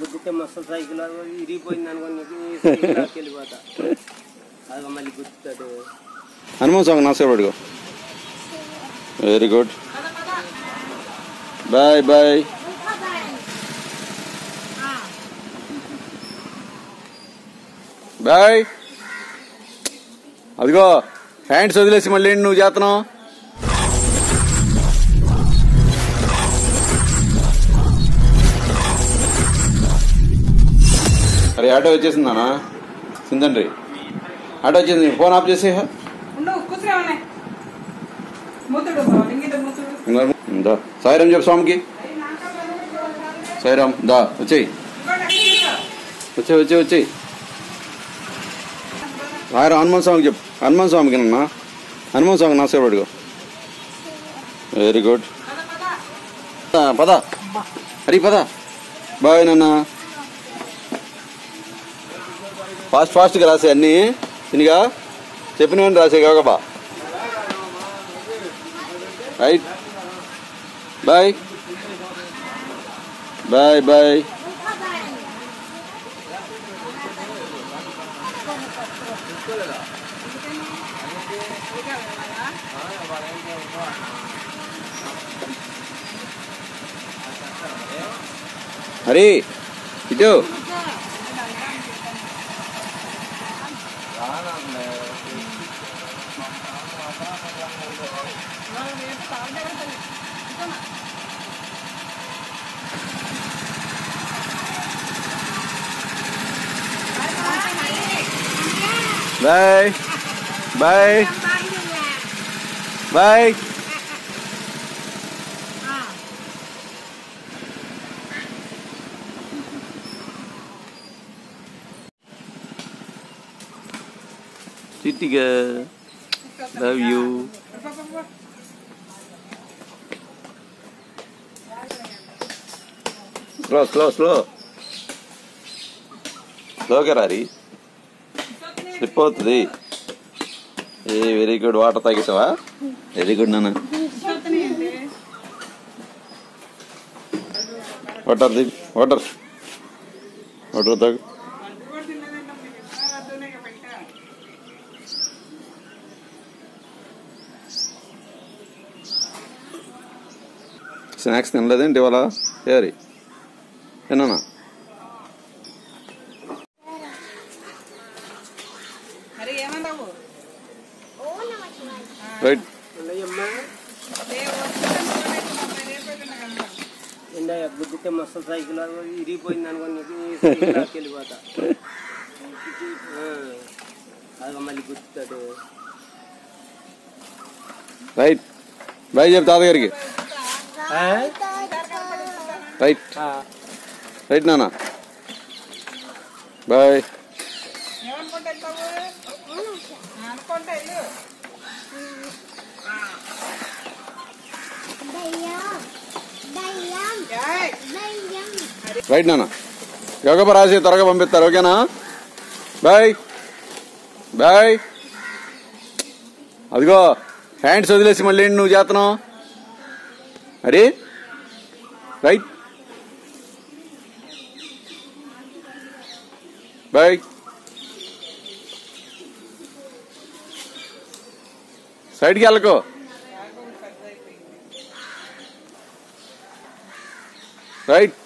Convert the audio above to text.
గుద్దితే మస్తు సైకిల్ ఇరిగిపోయింది అనుకోని వెళ్ళిపోతా. అదిగో మళ్ళీ గుర్తుతాడు హనుమాన్ సాంగ్ నమస్కారం అడుగు very good boy boy boy అదిగో హ్యాండ్స్ వదిలేసి మళ్ళీ నువ్వు చేస్తున్నావు? అరే ఆటో వచ్చేసిందానా సిందండ్రి ఆటో వచ్చేసింది. ఫోన్ ఆఫ్ చేసే దా. సాయిరామ్ చెప్పు స్వామికి. సాయిరామ్ దా వచ్చేయి. వచ్చే వచ్చే వచ్చేయి. సాయిరామ్ హనుమాన్ స్వామికి చెప్పు. హనుమాన్ స్వామికి నన్నా హనుమాన్ స్వామికి నా అడుగు వెరీ గుడ్ పద హరి పద. బాయ్ నాన్న. ఫాస్ట్ ఫాస్ట్గా రాసే అన్నీ తినిగా చెప్పినవన్నీ రాసే కాకబా right boy boy boy Hari ఇటు boy boy boy చిట్టిగా love you slow slow slow స్లోగా రారి స్లిప్ అవుతుంది. ఏ వెరీ గుడ్ వాటర్ తాగేసావా? వెరీ గుడ్ నాన్న. వాటర్ ది వాటర్ వాటర్ తాగు. స్నాక్స్ తినలేదేంటి ఇవాళ? సరే తిన్నానా? రైట్. గుద్దితే మస్తు సైకిల్ ఇరిగిపోయింది వెళ్ళిపోతా అది మళ్ళీ గుర్తుతాడు రైట్. బాయ్ చెప్పు తాతగారికి. రైట్ రైట్ నాన్న బాయ్ రైట్ నాన్న యోగప రాసి త్వరగా పంపిస్తారు ఓకేనా? బాయ్ బాయ్ అదిగో హ్యాండ్స్ వదిలేసి మళ్ళీ నువ్వు చేస్తున్నావు? అరే? రైట్ బాయ్ సైడ్కి వెళ్ళకో. రైట్